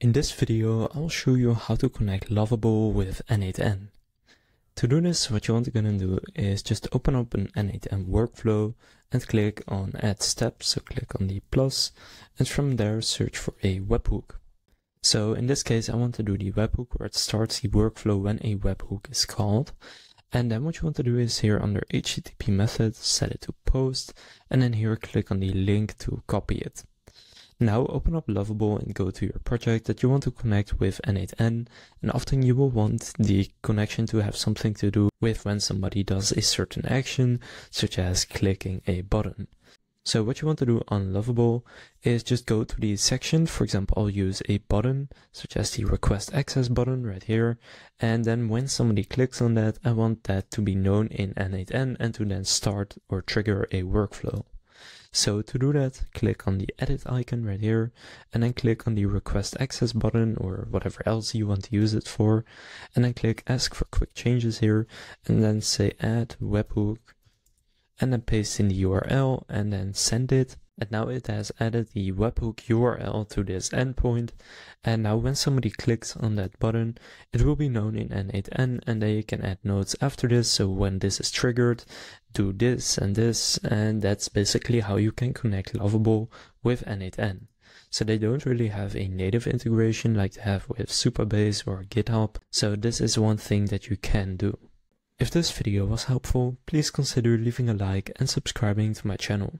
In this video, I'll show you how to connect Lovable with N8N. To do this, what you want to gonna do is just open up an N8N workflow and click on Add Steps, so click on the plus, and from there search for a webhook. So in this case, I want to do the webhook where it starts the workflow when a webhook is called. And then what you want to do is here under HTTP method, set it to post, and then here click on the link to copy it. Now open up Lovable and go to your project that you want to connect with N8N and often you will want the connection to have something to do with when somebody does a certain action such as clicking a button. So what you want to do on Lovable is just go to the section, for example I'll use a button such as the request access button right here and then when somebody clicks on that I want that to be known in N8N and to then start or trigger a workflow. So to do that, click on the edit icon right here and then click on the request access button or whatever else you want to use it for. And then click ask for quick changes here and then say add webhook and then paste in the URL and then send it and now it has added the webhook URL to this endpoint. And now when somebody clicks on that button, it will be known in N8N and then you can add notes after this. So when this is triggered, do this and this. And that's basically how you can connect Lovable with N8N. So they don't really have a native integration like they have with Supabase or GitHub. So this is one thing that you can do. If this video was helpful, please consider leaving a like and subscribing to my channel.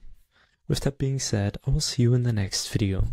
With that being said, I will see you in the next video.